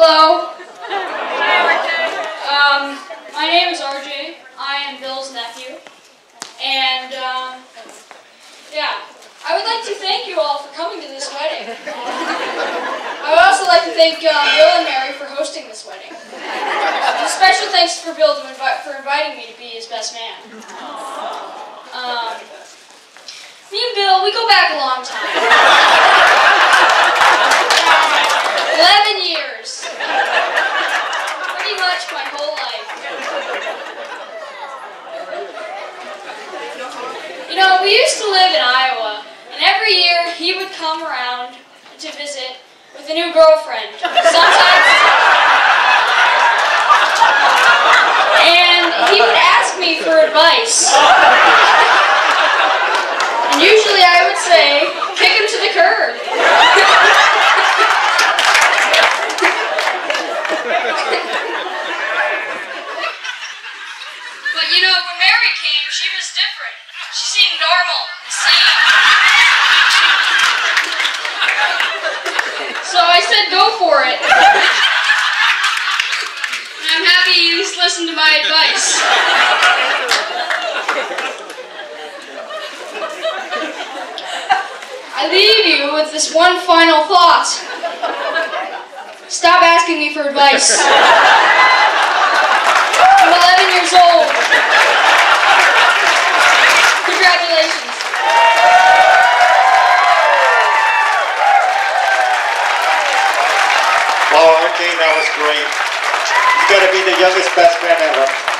Hello. Hi RJ. Um, my name is RJ. I am Bill's nephew. And, um, yeah. I would like to thank you all for coming to this wedding. I would also like to thank uh, Bill and Mary for hosting this wedding. And special thanks for Bill to invi- for inviting me to be his best man. Um, me and Bill, we go back a long time. You know, we used to live in Iowa, and every year he would come around to visit with a new girlfriend. Sometimes. And he would ask me for advice. And usually I would say, kick him to the curb. But you know, when Mary came, she was different. She seemed normal and sane. So I said, go for it. And I'm happy you listened to my advice. I leave you with this one final thought. Stop asking me for advice. RJ, that was great. You gotta be the youngest best man ever.